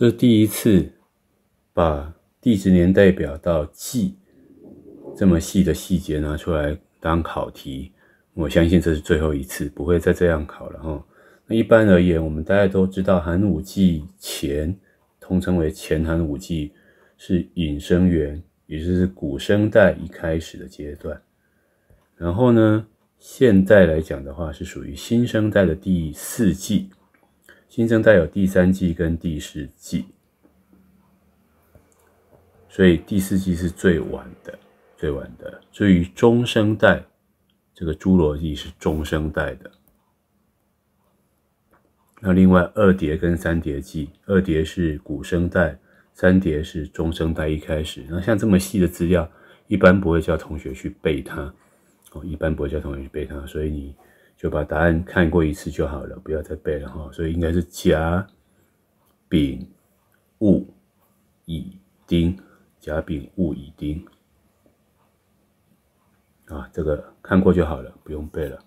这是第一次把地质年代表到纪这么细的细节拿出来当考题。我相信这是最后一次，不会再这样考了哈。那一般而言，我们大家都知道，寒武纪前，通称为前寒武纪，是引生源，也就是古生代一开始的阶段。然后呢，现在来讲的话，是属于新生代的第四纪。新生代有第三纪跟第四纪，所以第四纪是最晚的，最晚的。至于中生代。这个侏罗纪是中生代的，那另外二叠跟三叠纪，二叠是古生代，三叠是中生代一开始。那像这么细的资料，一般不会叫同学去背它，哦，一般不会叫同学去背它，所以你就把答案看过一次就好了，不要再背了哈。所以应该是甲、丙、戊、乙、丁，甲、丙、戊、乙、丁。啊，这个看过就好了，不用背了。